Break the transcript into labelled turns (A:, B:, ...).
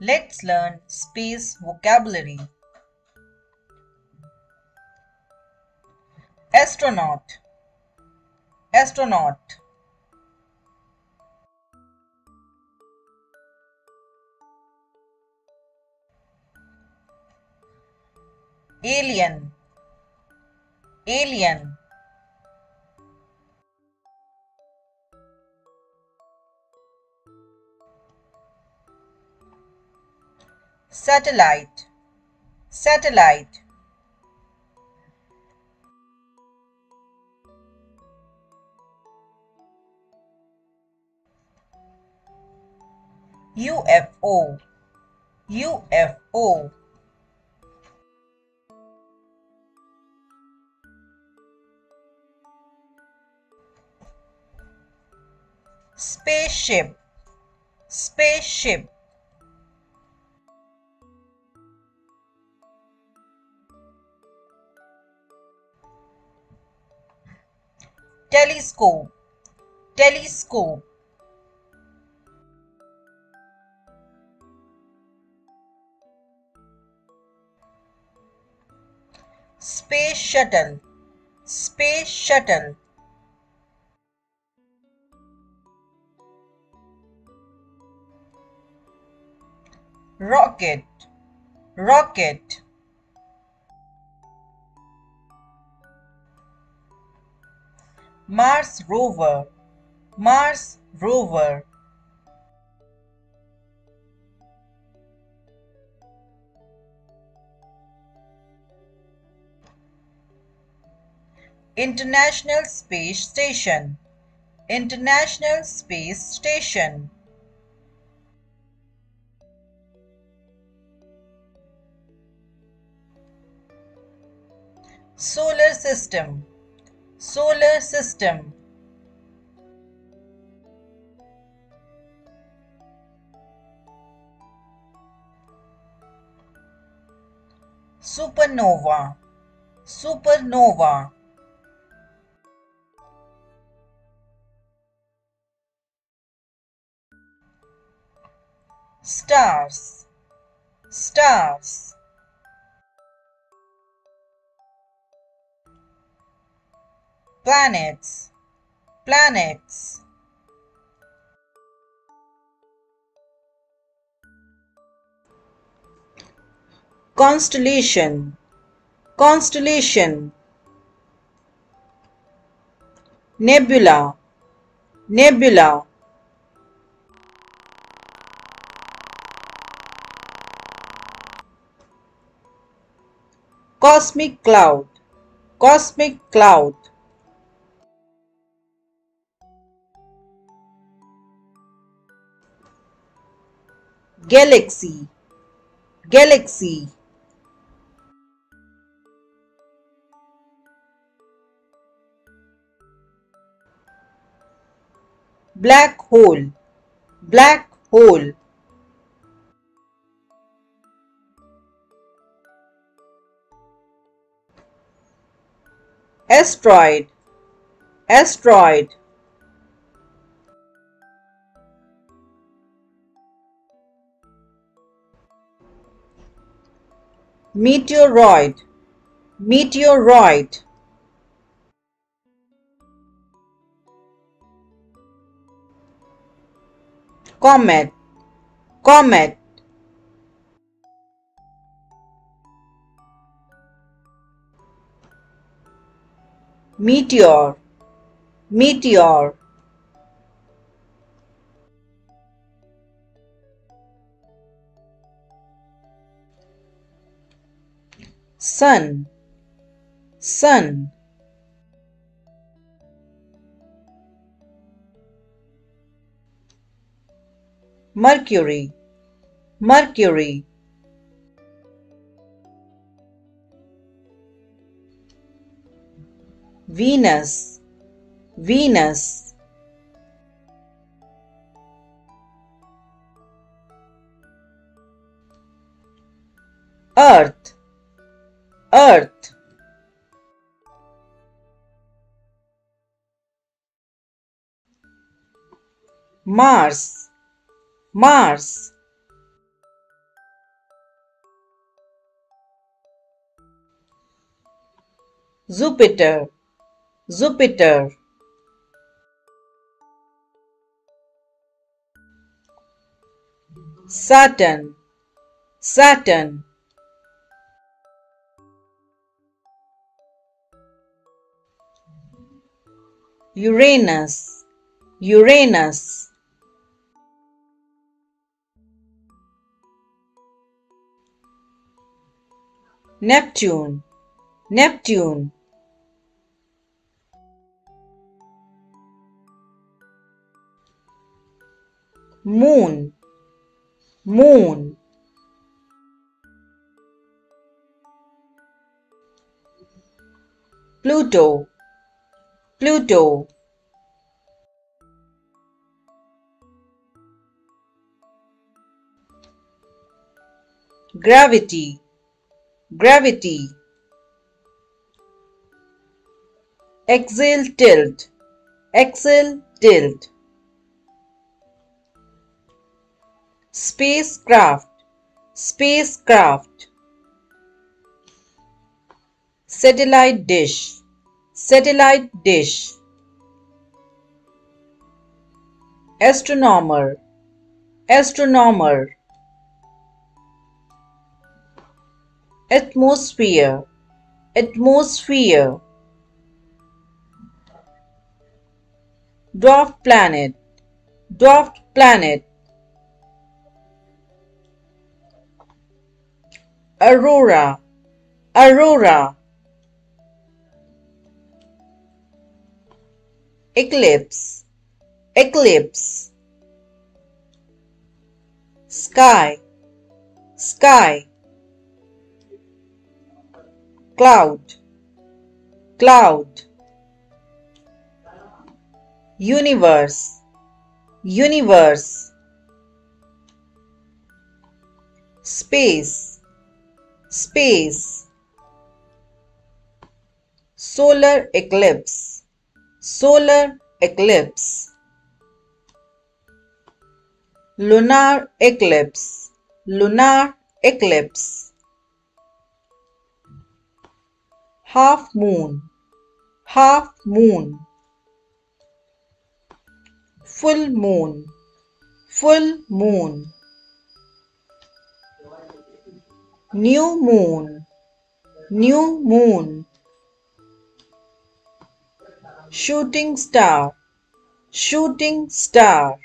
A: Let's learn space vocabulary. Astronaut. Astronaut. Alien. Alien Satellite. Satellite. UFO UFO Spaceship. Spaceship Telescope. Telescope. Space Shuttle. Space Shuttle. Rocket. Rocket Mars Rover. Mars Rover. International Space Station. International Space Station. Solar System Solar System. Supernova. Supernova. Stars. Stars planets. Planets. Constellation. Constellation. Nebula. Nebula. Cosmic cloud. Cosmic cloud galaxy. Galaxy. Black hole. Black hole. Asteroid. Asteroid meteoroid. Meteoroid. Comet. Comet. Meteor. Meteor sun. Sun. Mercury. Mercury. Venus. Venus. Earth earth. Mars. Mars. Jupiter. Jupiter. Saturn. Saturn. Uranus, Uranus. Neptune, Neptune. Moon, Moon. Pluto, Pluto. Gravity, Gravity. Axial tilt, Axial tilt. Spacecraft, Spacecraft. Satellite dish, Satellite dish. Astronomer, Astronomer. Atmosphere, Atmosphere. Dwarf planet, Dwarf planet. Aurora, Aurora. Eclipse, Eclipse. Sky, Sky. Cloud, Cloud. Universe, Universe. Space, Space. Solar eclipse, Solar eclipse. Lunar eclipse, Lunar eclipse. Half moon, half moon. Full moon, full moon. New moon, new moon. Shooting star, shooting star.